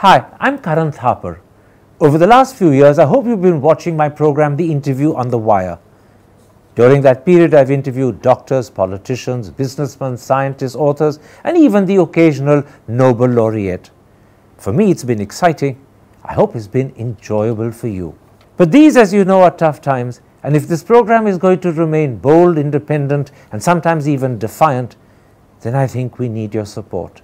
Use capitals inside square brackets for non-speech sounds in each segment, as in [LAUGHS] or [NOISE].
Hi, I'm Karan Thapar. Over the last few years, I hope you've been watching my program, The Interview on the Wire. During that period, I've interviewed doctors, politicians, businessmen, scientists, authors, and even the occasional Nobel laureate. For me, it's been exciting. I hope it's been enjoyable for you. But these, as you know, are tough times, and if this program is going to remain bold, independent, and sometimes even defiant, then I think we need your support.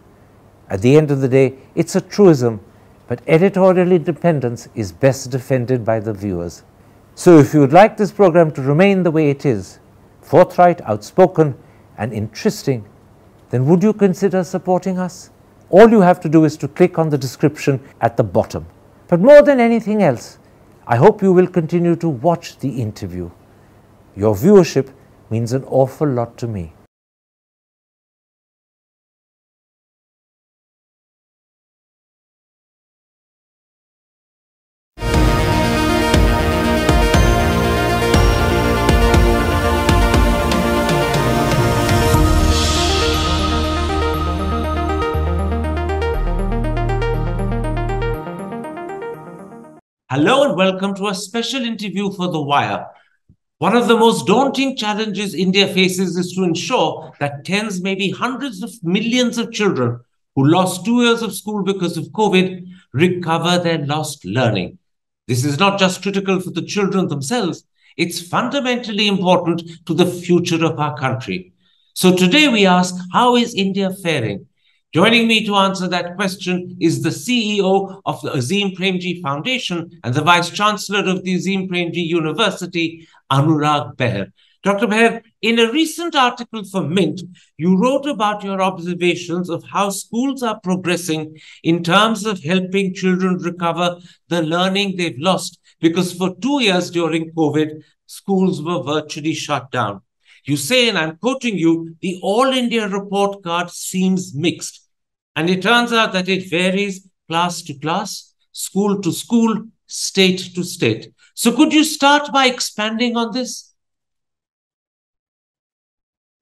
At the end of the day, it's a truism, but editorial independence is best defended by the viewers. So if you would like this program to remain the way it is, forthright, outspoken, and interesting, then would you consider supporting us? All you have to do is to click on the description at the bottom. But more than anything else, I hope you will continue to watch the interview. Your viewership means an awful lot to me. Hello and welcome to a special interview for The Wire. One of the most daunting challenges India faces is to ensure that tens, maybe hundreds of millions of children who lost two years of school because of COVID recover their lost learning. This is not just critical for the children themselves, it's fundamentally important to the future of our country. So today we ask, how is India faring? Joining me to answer that question is the CEO of the Azim Premji Foundation and the Vice Chancellor of the Azim Premji University, Anurag Behar. Dr. Behar, in a recent article for Mint, you wrote about your observations of how schools are progressing in terms of helping children recover the learning they've lost, because for two years during COVID, schools were virtually shut down. You say, and I'm quoting you, the All India report card seems mixed. And it turns out that it varies class to class, school to school, state to state. So could you start by expanding on this?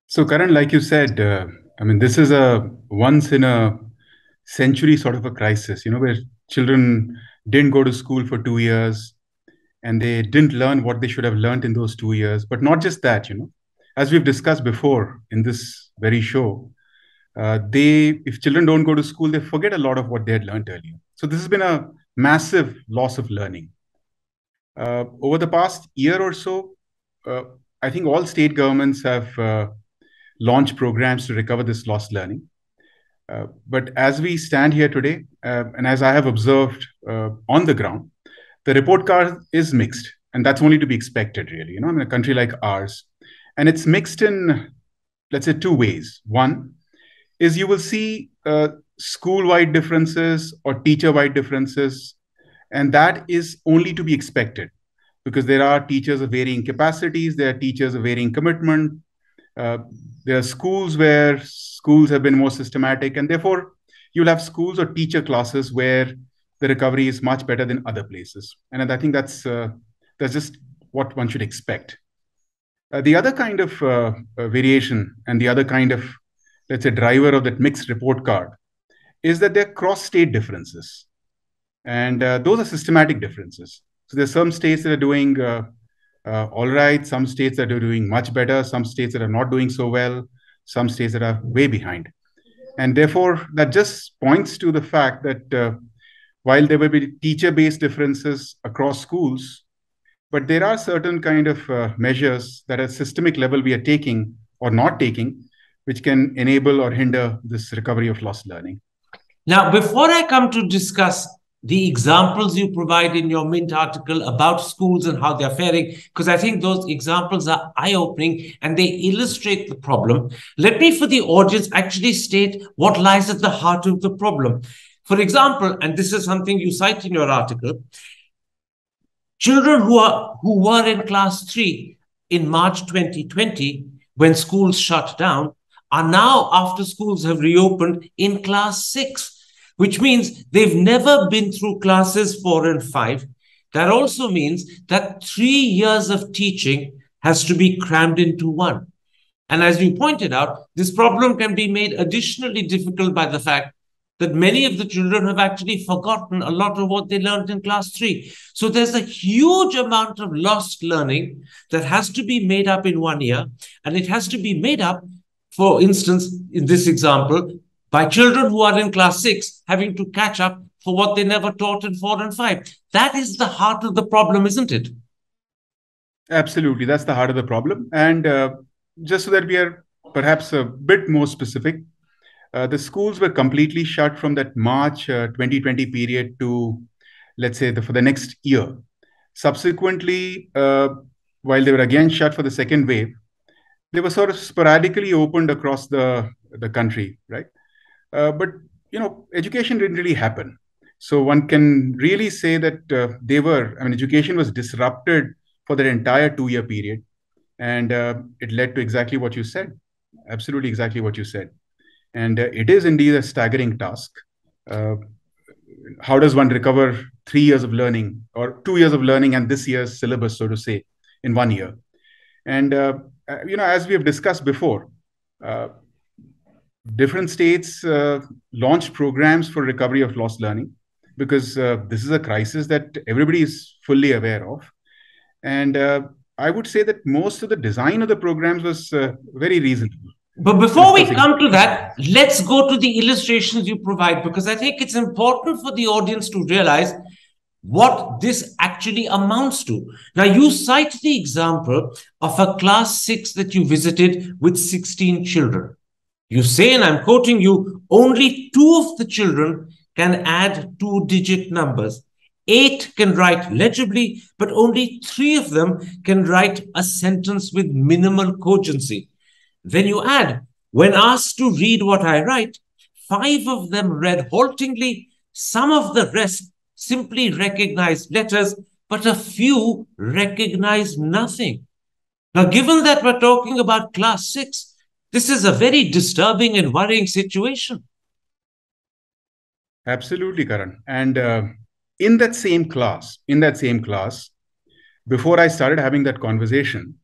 So, Karan, like you said, uh, I mean, this is a once in a century sort of a crisis, you know, where children didn't go to school for two years and they didn't learn what they should have learned in those two years. But not just that, you know, as we've discussed before in this very show, uh, they if children don't go to school they forget a lot of what they had learned earlier. So this has been a massive loss of learning. Uh, over the past year or so uh, i think all state governments have uh, launched programs to recover this lost learning. Uh, but as we stand here today and as i have observed on the ground the report card is mixed and that's only to be expected really. You know in a country like ours and it's mixed in let's say two ways. One is you will see uh, school-wide differences or teacher-wide differences, and that is only to be expected because there are teachers of varying capacities, there are teachers of varying commitment, uh, there are schools where schools have been more systematic, and therefore you'll have schools or teacher classes where the recovery is much better than other places, and I think that's uh, that's just what one should expect. Uh, the other kind of uh, uh, variation and the other kind of let's say, driver of that mixed report card is that there are cross-state differences. And uh, those are systematic differences. So there's some states that are doing uh, uh, all right, some states that are doing much better, some states that are not doing so well, some states that are way behind. And therefore, that just points to the fact that uh, while there will be teacher-based differences across schools, but there are certain kind of uh, measures that at systemic level we are taking or not taking which can enable or hinder this recovery of lost learning. Now, before I come to discuss the examples you provide in your Mint article about schools and how they're faring, because I think those examples are eye opening and they illustrate the problem. Let me, for the audience, actually state what lies at the heart of the problem. For example, and this is something you cite in your article, children who are who were in class three in March 2020, when schools shut down, are now, after schools have reopened, in class six, which means they've never been through classes four and five. That also means that three years of teaching has to be crammed into one. And as you pointed out, this problem can be made additionally difficult by the fact that many of the children have actually forgotten a lot of what they learned in class three. So there's a huge amount of lost learning that has to be made up in one year. And it has to be made up, for instance, in this example, by children who are in class six having to catch up for what they never taught in four and five. That is the heart of the problem, isn't it? Absolutely. That's the heart of the problem. And uh, just so that we are perhaps a bit more specific, uh, the schools were completely shut from that March uh, 2020 period to, let's say, the, for the next year. Subsequently, uh, while they were again shut for the second wave, they were sort of sporadically opened across the, the country, right? Uh, but, you know, education didn't really happen. So one can really say that uh, they were, I mean, education was disrupted for that entire two year period. And it led to exactly what you said. Absolutely exactly what you said and uh, it is indeed a staggering task. Uh, how does one recover three years of learning or two years of learning and this year's syllabus, so to say, in one year? And uh, you know, as we have discussed before, different states uh, launched programs for recovery of lost learning because uh, this is a crisis that everybody is fully aware of. And uh, i would say that most of the design of the programs was very reasonable. But before we come to that, let's go to the illustrations you provide because I think it's important for the audience to realize what this actually amounts to. Now, you cite the example of a class six that you visited with 16 children. You say, and I'm quoting you, only two of the children can add two digit numbers. Eight can write legibly, but only three of them can write a sentence with minimal cogency. Then you add, when asked to read what I write, five of them read haltingly, some of the rest simply recognized letters, but a few recognize nothing. Now, given that we're talking about class six, this is a very disturbing and worrying situation. Absolutely, Karan. And uh, in that same class, in that same class, before I started having that conversation,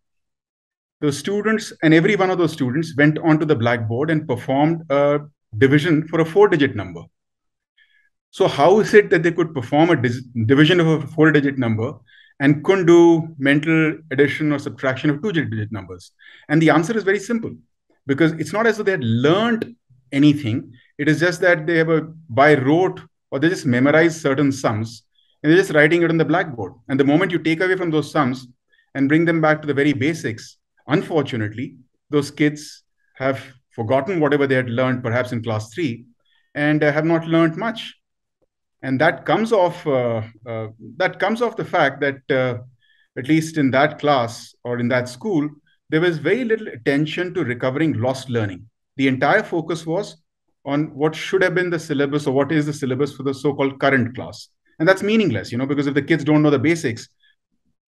the students and every one of those students went onto the blackboard and performed a division for a four digit number. So, how is it that they could perform a division of a four digit number and couldn't do mental addition or subtraction of two digit numbers? And the answer is very simple because it's not as though they had learned anything, it is just that they have a by rote or they just memorize certain sums and they're just writing it on the blackboard. And the moment you take away from those sums and bring them back to the very basics, Unfortunately, those kids have forgotten whatever they had learned, perhaps in class three, and uh, have not learned much. And that comes off uh, uh, that comes off the fact that uh, at least in that class or in that school, there was very little attention to recovering lost learning. The entire focus was on what should have been the syllabus or what is the syllabus for the so-called current class. And that's meaningless you know because if the kids don't know the basics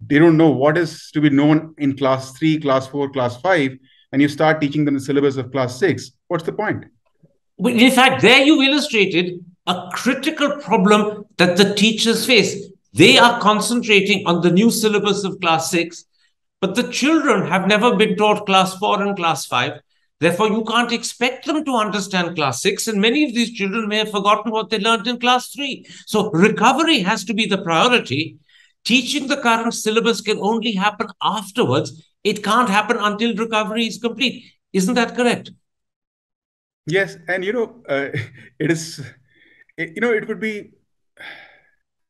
they don't know what is to be known in class 3 class 4 class 5 and you start teaching them the syllabus of class 6 what's the point? In fact there you've illustrated a critical problem that the teachers face they are concentrating on the new syllabus of class 6 but the children have never been taught class 4 and class 5 Therefore, you can't expect them to understand class six. And many of these children may have forgotten what they learned in class three. So, recovery has to be the priority teaching the current syllabus can only happen afterwards. It can't happen until recovery is complete. Isn't that correct? Yes, and you know, uh, [LAUGHS] it is. It, you know, it would be.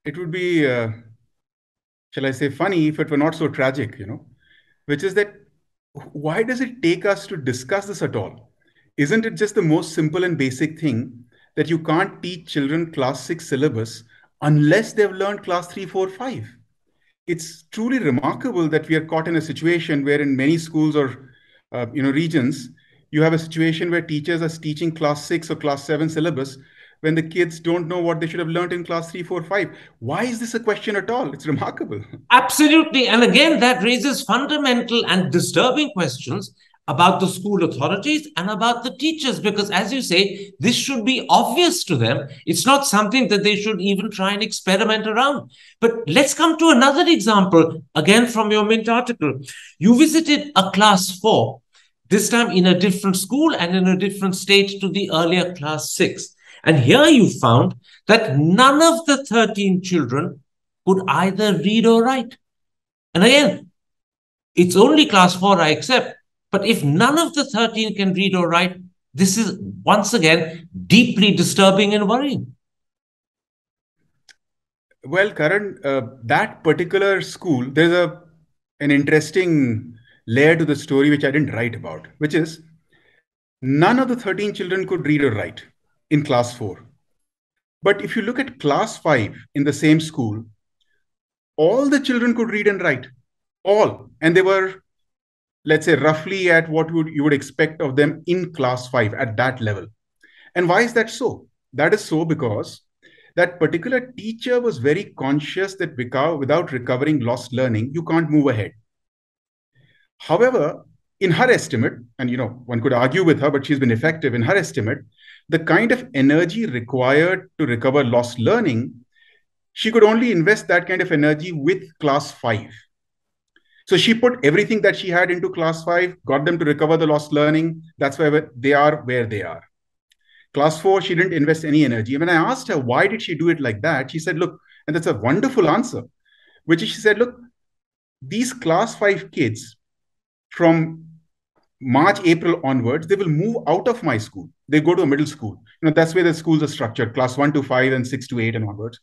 It would be. Uh, shall I say funny if it were not so tragic? You know, which is that why does it take us to discuss this at all? Isn't it just the most simple and basic thing that you can't teach children class six syllabus unless they've learned class three, four, five? it's truly remarkable that we are caught in a situation where in many schools or uh, you know regions you have a situation where teachers are teaching class 6 or class 7 syllabus when the kids don't know what they should have learned in class 3 4 5 why is this a question at all? It's remarkable. Absolutely. And again that raises fundamental and disturbing questions about the school authorities and about the teachers because as you say this should be obvious to them. It's not something that they should even try and experiment around. But let's come to another example again from your mint article. You visited a class 4 this time in a different school and in a different state to the earlier class 6 And here you found that none of the 13 children could either read or write. And again, it's only class four, I accept. But if none of the 13 can read or write, this is once again deeply disturbing and worrying. Well, Karan, uh, that particular school, there's a an interesting layer to the story which I didn't write about, which is none of the 13 children could read or write in class four. But if you look at class five in the same school, all the children could read and write, all. And they were, let's say, roughly at what would you would expect of them in class five at that level. And why is that so? That is so because that particular teacher was very conscious that without recovering lost learning, you can't move ahead. However, in her estimate, and you know, one could argue with her, but she's been effective in her estimate, the kind of energy required to recover lost learning, she could only invest that kind of energy with class five. So she put everything that she had into class five, got them to recover the lost learning. That's why they are where they are. Class four, she didn't invest any energy. When I asked her why did she do it like that, she said, "Look," and that's a wonderful answer, which is she said, "Look, these class five kids from March, April onwards, they will move out of my school. They go to a middle school. You know, that's where the schools are structured, class one to five and six to eight and onwards.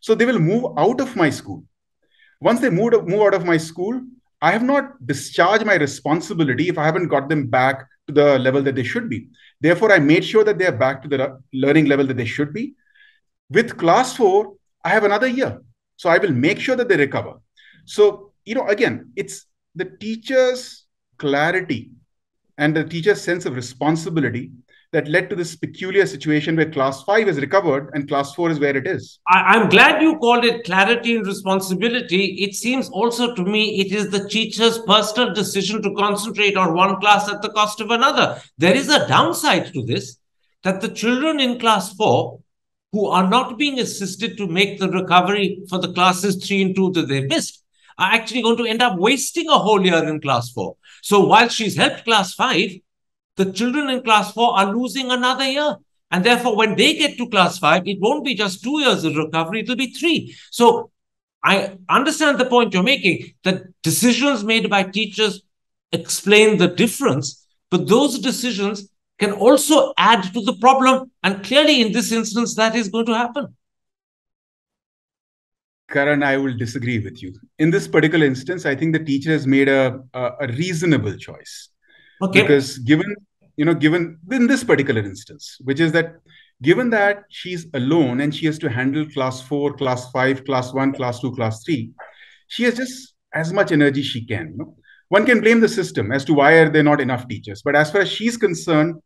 So they will move out of my school. Once they move, move out of my school, I have not discharged my responsibility if I haven't got them back to the level that they should be. Therefore, I made sure that they are back to the learning level that they should be. With class four, I have another year. So I will make sure that they recover. So, you know, again, it's the teacher's clarity and the teacher's sense of responsibility that led to this peculiar situation where class five is recovered and class four is where it is. I, am glad you called it clarity and responsibility. It seems also to me it is the teacher's personal decision to concentrate on one class at the cost of another. There is a downside to this that the children in class four who are not being assisted to make the recovery for the classes three and two that they missed are actually going to end up wasting a whole year in class four. So while she's helped class five, the children in class four are losing another year. And therefore, when they get to class five, it won't be just two years of recovery, it'll be three. So I understand the point you're making that decisions made by teachers explain the difference, but those decisions can also add to the problem. And clearly, in this instance, that is going to happen. Karan, I will disagree with you. In this particular instance, I think the teacher has made a, a, a reasonable choice. Okay. Because given you know, given in this particular instance, which is that given that she's alone and she has to handle class four, class five, class one, class two, class three, she has just as much energy she can. You know? One can blame the system as to why are there not enough teachers. But as far as she's concerned,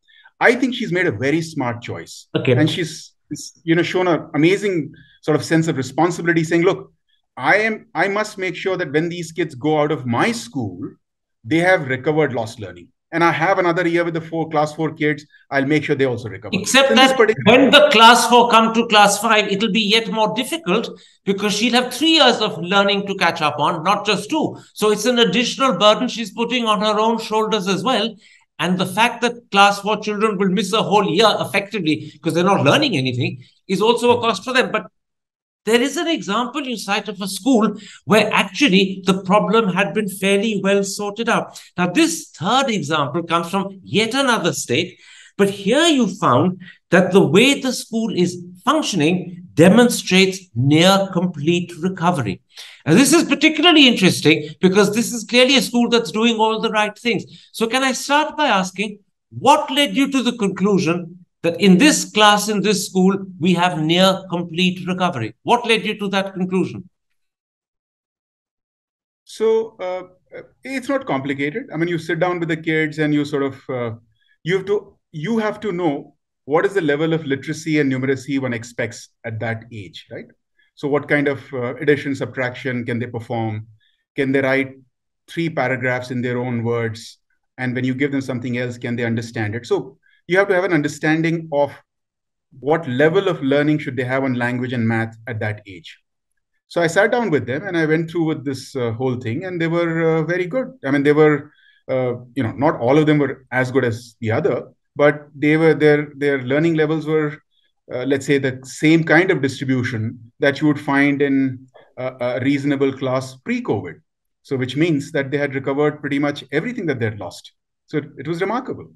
I think she's made a very smart choice. Okay. And she's you know shown an amazing sort of sense of responsibility, saying, look, I am I must make sure that when these kids go out of my school, they have recovered lost learning and I have another year with the four class four kids, I'll make sure they also recover. Except that when the class four come to class five, it'll be yet more difficult because she'll have three years of learning to catch up on, not just two. So it's an additional burden she's putting on her own shoulders as well. And the fact that class four children will miss a whole year effectively because they're not learning anything is also a cost for them. But there is an example you cite of a school where actually the problem had been fairly well sorted out. Now, this third example comes from yet another state, but here you found that the way the school is functioning demonstrates near complete recovery. And this is particularly interesting because this is clearly a school that's doing all the right things. So, can I start by asking what led you to the conclusion that in this class, in this school, we have near complete recovery. What led you to that conclusion? So uh, it's not complicated. I mean, you sit down with the kids and you sort of uh, you have to you have to know what is the level of literacy and numeracy one expects at that age, right? So what kind of uh, addition, subtraction can they perform? Can they write three paragraphs in their own words? And when you give them something else, can they understand it? So you have to have an understanding of what level of learning should they have on language and math at that age so i sat down with them and i went through with this uh, whole thing and they were uh, very good i mean they were uh, you know not all of them were as good as the other but they were their their learning levels were uh, let's say, the same kind of distribution that you would find in a, reasonable class pre-COVID. So, which means that they had recovered pretty much everything that they had lost. So, it, it was remarkable.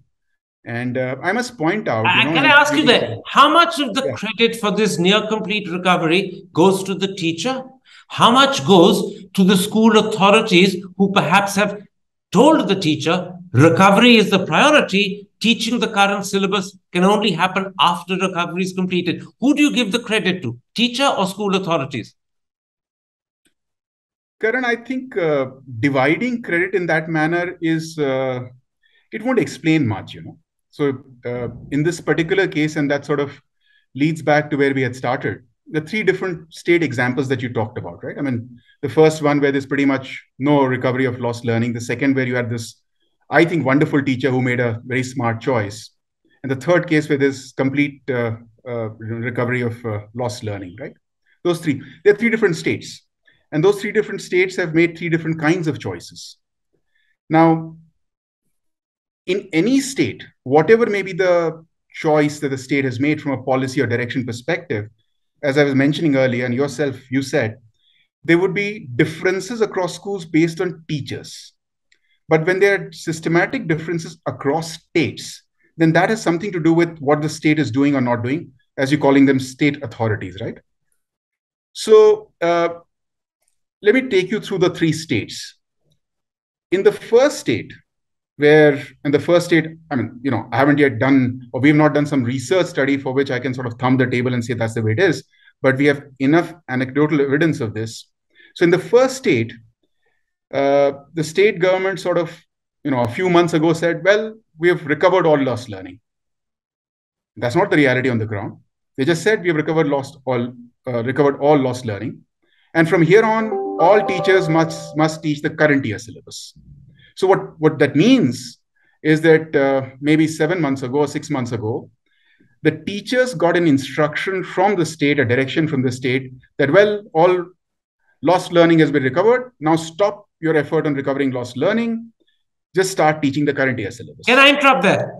And uh, I must point out. You know, can I ask you that? How much of the yeah. credit for this near complete recovery goes to the teacher? How much goes to the school authorities who perhaps have told the teacher recovery is the priority, teaching the current syllabus can only happen after recovery is completed. Who do you give the credit to, teacher or school authorities? Karan, I think uh, dividing credit in that manner is, uh, it won't explain much, you know. So uh, in this particular case, and that sort of leads back to where we had started, the three different state examples that you talked about, right? I mean, the first one where there's pretty much no recovery of lost learning. The second where you had this, I think, wonderful teacher who made a very smart choice. And the third case where there's complete uh, uh, recovery of uh, lost learning, right? Those three. There are three different states. And those three different states have made three different kinds of choices. Now, in any state, whatever may be the choice that the state has made from a policy or direction perspective, as I was mentioning earlier, and yourself, you said, there would be differences across schools based on teachers. But when there are systematic differences across states, then that has something to do with what the state is doing or not doing, as you're calling them state authorities, right? So uh, let me take you through the three states. In the first state, where in the first state, I mean, you know, I haven't yet done, or we've not done some research study for which I can sort of thumb the table and say that's the way it is, but we have enough anecdotal evidence of this. So in the first state, uh, the state government sort of, you know, a few months ago said, well, we have recovered all lost learning. That's not the reality on the ground. They just said we have recovered lost all uh, recovered all lost learning, and from here on, all teachers must must teach the current year syllabus. So what, what that means is that uh, maybe seven months ago or six months ago, the teachers got an instruction from the state, a direction from the state that, well, all lost learning has been recovered. Now stop your effort on recovering lost learning. Just start teaching the current year syllabus. Can I interrupt there?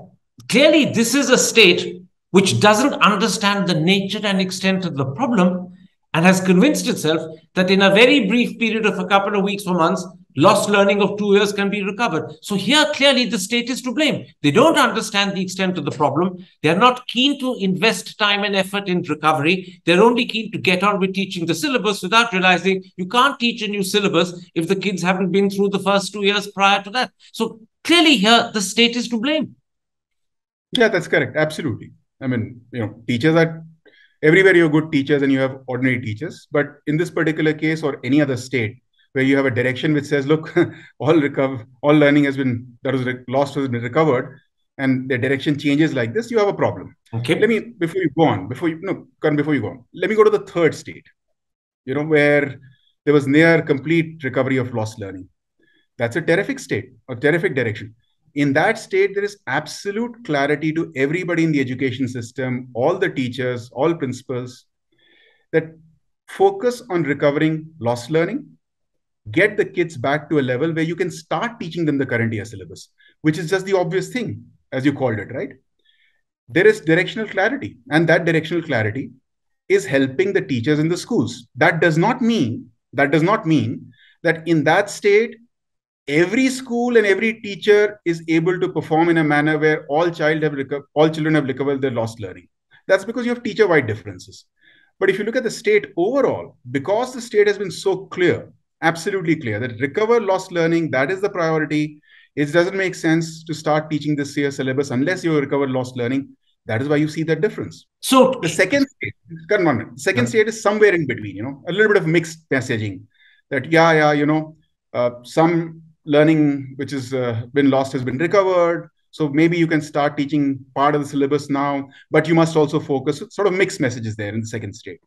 Clearly, this is a state which doesn't understand the nature and extent of the problem and has convinced itself that in a very brief period of a couple of weeks or months, lost learning of two years can be recovered. So here clearly the state is to blame. They don't understand the extent of the problem. They're not keen to invest time and effort in recovery. They're only keen to get on with teaching the syllabus without realizing you can't teach a new syllabus if the kids haven't been through the first two years prior to that. So clearly here the state is to blame. Yeah, that's correct. Absolutely. I mean, you know, teachers are everywhere you have good teachers and you have ordinary teachers. But in this particular case or any other state, where you have a direction which says, look, [LAUGHS] all recover, all learning has been that was lost has been recovered, and the direction changes like this, you have a problem. Okay. Let me before you go on, before you no, before you go on, let me go to the third state. You know where there was near complete recovery of lost learning. That's a terrific state, a terrific direction. In that state, there is absolute clarity to everybody in the education system, all the teachers, all principals, that focus on recovering lost learning get the kids back to a level where you can start teaching them the current year syllabus, which is just the obvious thing, as you called it, right? There is directional clarity, and that directional clarity is helping the teachers in the schools. That does not mean that does not mean that in that state every school and every teacher is able to perform in a manner where all child have reco- all children have recovered their lost learning. That's because you have teacher wide differences. But if you look at the state overall, because the state has been so clear absolutely clear that recover lost learning, that is the priority. It doesn't make sense to start teaching this year syllabus unless you recover lost learning. That is why you see that difference. So the second state, on, second state is somewhere in between, you know, a little bit of mixed messaging that, yeah, yeah, you know, uh, some learning which has uh, been lost has been recovered. So maybe you can start teaching part of the syllabus now, but you must also focus sort of mixed messages there in the second state.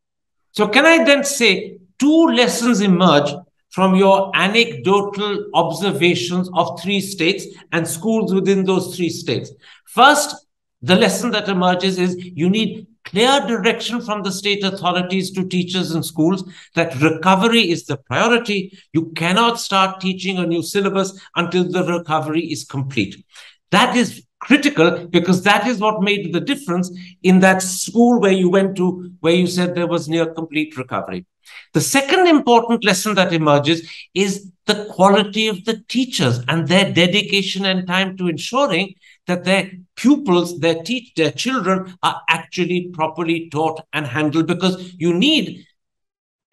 So can I then say two lessons emerge from your anecdotal observations of three states and schools within those three states. First, the lesson that emerges is you need clear direction from the state authorities to teachers and schools that recovery is the priority. You cannot start teaching a new syllabus until the recovery is complete. That is critical because that is what made the difference in that school where you went to, where you said there was near complete recovery. The second important lesson that emerges is the quality of the teachers and their dedication and time to ensuring that their pupils, their teach, their children are actually properly taught and handled because you need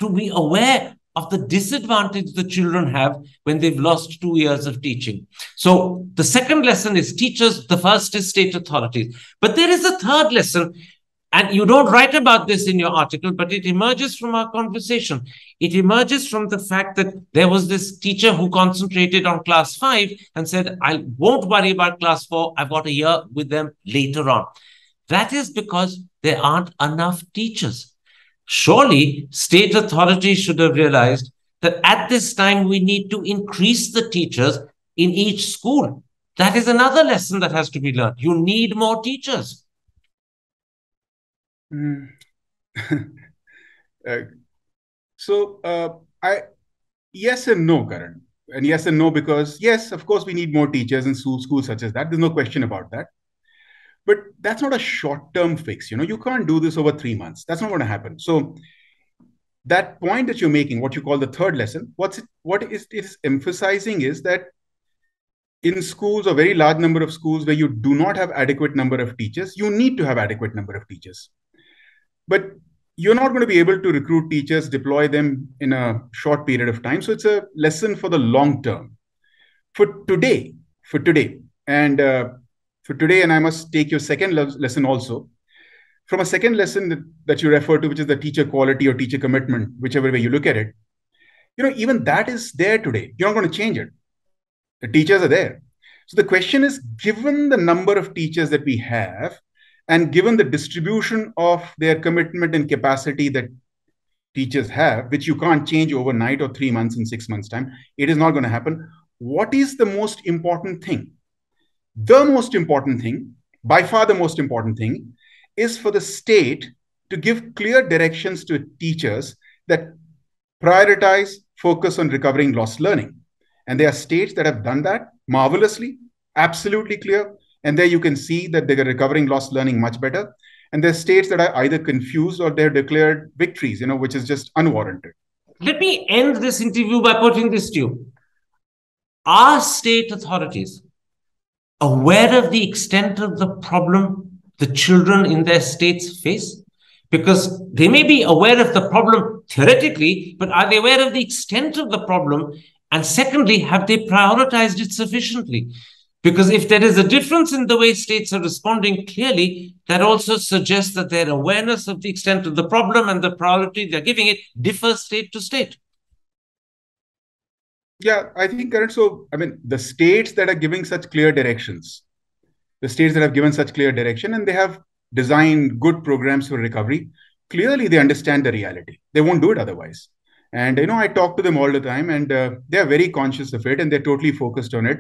to be aware of the disadvantage the children have when they've lost two years of teaching. So the second lesson is teachers. The first is state authorities. But there is a third lesson and you don't write about this in your article, but it emerges from our conversation. It emerges from the fact that there was this teacher who concentrated on class five and said, I won't worry about class four. I've got a year with them later on. That is because there aren't enough teachers. Surely state authorities should have realized that at this time we need to increase the teachers in each school. That is another lesson that has to be learned. You need more teachers. Mm. [LAUGHS] uh, so uh, I yes and no, Karan, and yes and no because yes, of course, we need more teachers in school, schools such as that. There's no question about that. But that's not a short-term fix. You know, you can't do this over three months. That's not going to happen. So that point that you're making, what you call the third lesson, what's it, what is it is emphasizing is that in schools, a very large number of schools where you do not have adequate number of teachers, you need to have adequate number of teachers but you're not going to be able to recruit teachers, deploy them in a short period of time. So it's a lesson for the long term. For today, for today, and uh, for today, and I must take your second lesson also. From a second lesson that, that you refer to, which is the teacher quality or teacher commitment, whichever way you look at it, you know, even that is there today. You're not going to change it. The teachers are there. So the question is, given the number of teachers that we have, and given the distribution of their commitment and capacity that teachers have, which you can't change overnight or three months in six months' time, it is not going to happen. What is the most important thing? The most important thing, by far the most important thing, is for the state to give clear directions to teachers that prioritize focus on recovering lost learning. And there are states that have done that marvelously, absolutely clear. And there you can see that they're recovering lost learning much better. And there's states that are either confused or they're declared victories, you know, which is just unwarranted. Let me end this interview by putting this to you. Are state authorities aware of the extent of the problem the children in their states face? Because they may be aware of the problem theoretically, but are they aware of the extent of the problem? And secondly, have they prioritized it sufficiently? Because if there is a difference in the way states are responding, clearly that also suggests that their awareness of the extent of the problem and the priority they're giving it differs state to state. Yeah, I think, Karan, so, I mean, the states that are giving such clear directions, the states that have given such clear direction and they have designed good programs for recovery, clearly they understand the reality. They won't do it otherwise. And, you know, I talk to them all the time and uh, they are very conscious of it and they're totally focused on it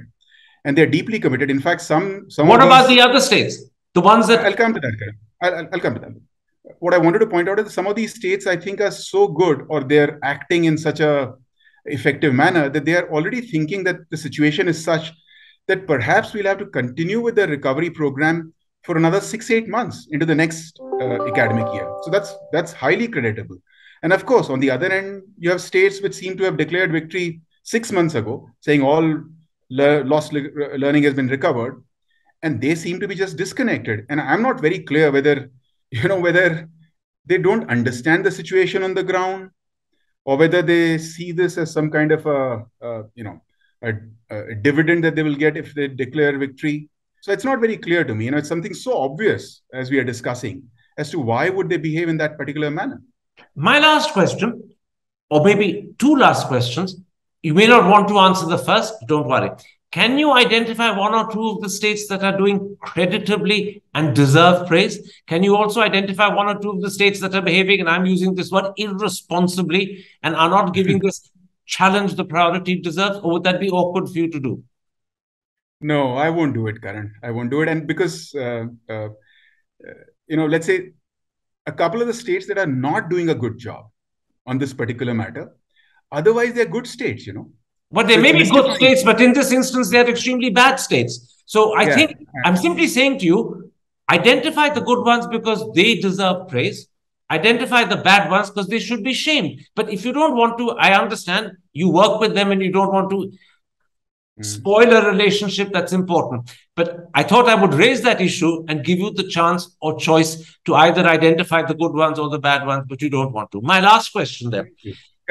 and they're deeply committed. In fact, some some. What about the other states? The ones that I'll come to that. I'll, I'll come to that. What I wanted to point out is some of these states I think are so good, or they're acting in such a effective manner that they are already thinking that the situation is such that perhaps we'll have to continue with the recovery program for another six eight months into the next uh, academic year. So that's that's highly creditable. And of course, on the other end, you have states which seem to have declared victory six months ago, saying all le- lost le- learning has been recovered. And they seem to be just disconnected. And i'm not very clear whether [LAUGHS] you know whether they don't understand the situation on the ground or whether they see this as some kind of a, a you know a, a, dividend that they will get if they declare victory. So it's not very clear to me. You know it's something so obvious as we are discussing as to why would they behave in that particular manner. My last question or maybe two last questions you may not want to answer the first, don't worry. Can you identify one or two of the states that are doing creditably and deserve praise? Can you also identify one or two of the states that are behaving, and I'm using this word irresponsibly, and are not giving [LAUGHS] this challenge the priority it deserves? Or would that be awkward for you to do? No, I won't do it, Karan. I won't do it. And because, uh, uh, you know, let's say a couple of the states that are not doing a good job on this particular matter, Otherwise, they're good states, you know. But they so may be good states, but in this instance, they're extremely bad states. So I yeah. think I'm simply saying to you, identify the good ones because they deserve praise. Identify the bad ones because they should be shamed. But if you don't want to, I understand you work with them and you don't want to mm. spoil a relationship that's important. But I thought I would raise that issue and give you the chance or choice to either identify the good ones or the bad ones, but you don't want to. My last question then.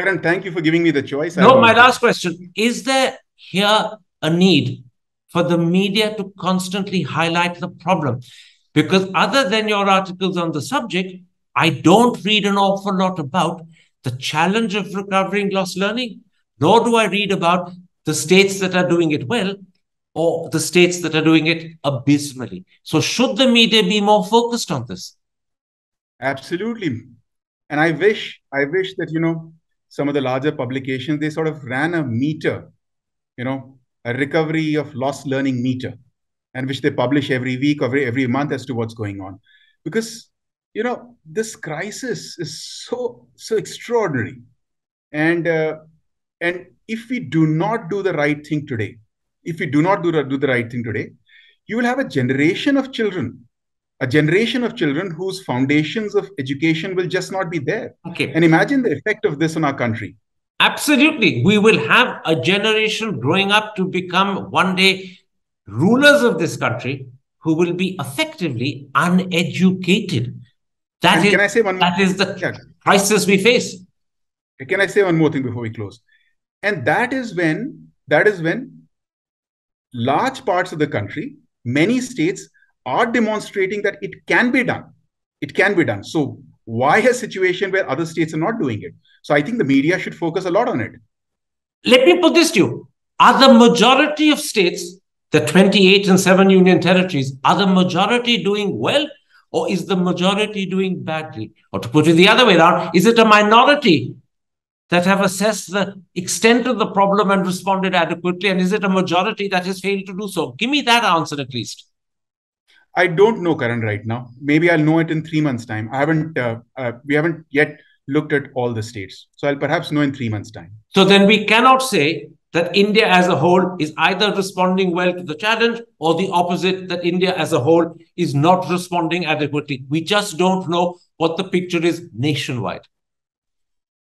Karan, thank you for giving me the choice. No, my last question. Is there here a need for the media to constantly highlight the problem. Because other than your articles on the subject, I don't read an awful lot about the challenge of recovering lost learning, nor do I read about the states that are doing it well or the states that are doing it abysmally. So, should the media be more focused on this? Absolutely. And I wish, I wish that, you know, some of the larger publications, they sort of ran a meter, you know, a recovery of lost learning meter and which they publish every week or every, every month as to what's going on. Because you know this crisis is so so extraordinary. And uh, and if we do not do the right thing today if we do not do do the right thing today you will have a generation of children a generation of children whose foundations of education will just not be there okay and imagine the effect of this on our country Absolutely. We will have a generation growing up to become one day rulers of this country who will be effectively uneducated. That and is, can I say one that is the yeah. crisis we face. Can I say one more thing before we close? And that is when that is when large parts of the country, many states are demonstrating that it can be done. It can be done. So why a situation where other states are not doing it? So I think the media should focus a lot on it. Let me put this to you. Are the majority of states, the 28 and 7 union territories, are the majority doing well or is the majority doing badly? Or to put it the other way around, is it a minority that have assessed the extent of the problem and responded adequately? And is it a majority that has failed to do so? Give me that answer at least. I don't know Karan right now. Maybe I'll know it in three months' time. I haven't. Uh, uh, we haven't yet looked at all the states, so I'll perhaps know in three months' time. So then we cannot say that India as a whole is either responding well to the challenge or the opposite, that India as a whole is not responding adequately. We just don't know what the picture is nationwide.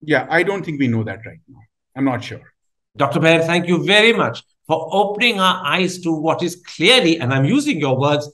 Yeah, I don't think we know that right now. I'm not sure. Dr. Behar, thank you very much for opening our eyes to what is clearly, and I'm using your words,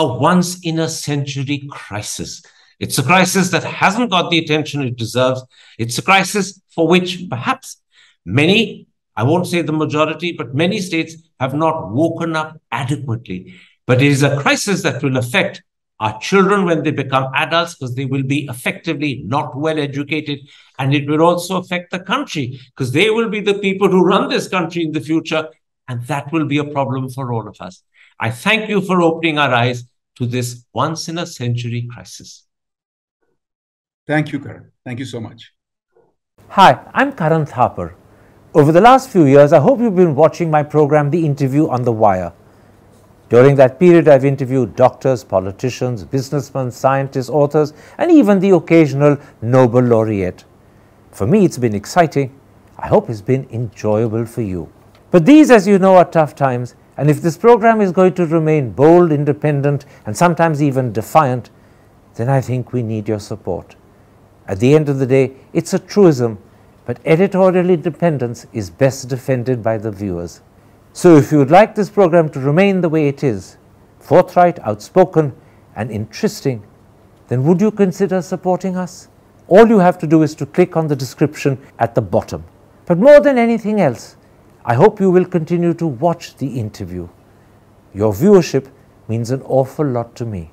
a once in a century crisis. It's a crisis that hasn't got the attention it deserves. It's a crisis for which perhaps many, I won't say the majority, but many states have not woken up adequately. But it is a crisis that will affect our children when they become adults because they will be effectively not well educated. And it will also affect the country because they will be the people who run this country in the future. And that will be a problem for all of us. I thank you for opening our eyes to this once in a century crisis. Thank you, Karan. Thank you so much. Hi, I'm Karan Thapar. Over the last few years, I hope you've been watching my program, The Interview on the Wire. During that period, I've interviewed doctors, politicians, businessmen, scientists, authors, and even the occasional Nobel laureate. For me, it's been exciting. I hope it's been enjoyable for you. But these, as you know, are tough times, and if this program is going to remain bold, independent, and sometimes even defiant, then I think we need your support. At the end of the day, it's a truism, but editorial independence is best defended by the viewers. So if you would like this program to remain the way it is, forthright, outspoken, and interesting, then would you consider supporting us? All you have to do is to click on the description at the bottom. But more than anything else, I hope you will continue to watch the interview. Your viewership means an awful lot to me.